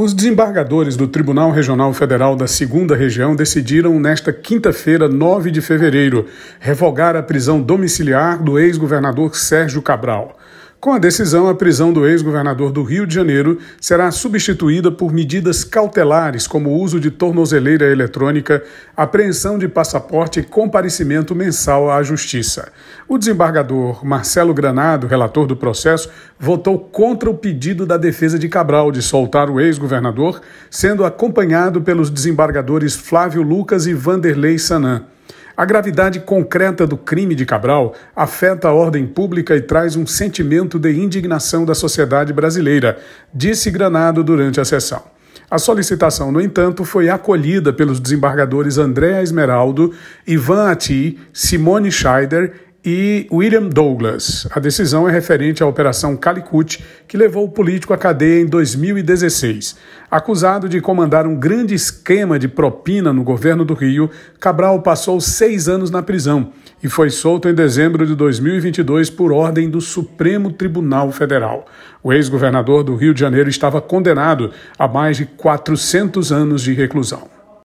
Os desembargadores do Tribunal Regional Federal da Segunda Região decidiram, nesta quinta-feira, 9 de fevereiro, revogar a prisão domiciliar do ex-governador Sérgio Cabral. Com a decisão, a prisão do ex-governador do Rio de Janeiro será substituída por medidas cautelares, como o uso de tornozeleira eletrônica, apreensão de passaporte e comparecimento mensal à Justiça. O desembargador Marcelo Granado, relator do processo, votou contra o pedido da defesa de Cabral de soltar o ex-governador, sendo acompanhado pelos desembargadores Flávio Lucas e Vanderlei Sanan. A gravidade concreta do crime de Cabral afeta a ordem pública e traz um sentimento de indignação da sociedade brasileira, disse Granado durante a sessão. A solicitação, no entanto, foi acolhida pelos desembargadores André Esmeraldo, Ivan Ati, Simone Scheider e William Douglas. A decisão é referente à Operação Calicut, que levou o político à cadeia em 2016. Acusado de comandar um grande esquema de propina no governo do Rio, Cabral passou seis anos na prisão e foi solto em dezembro de 2022 por ordem do Supremo Tribunal Federal. O ex-governador do Rio de Janeiro estava condenado a mais de 400 anos de reclusão.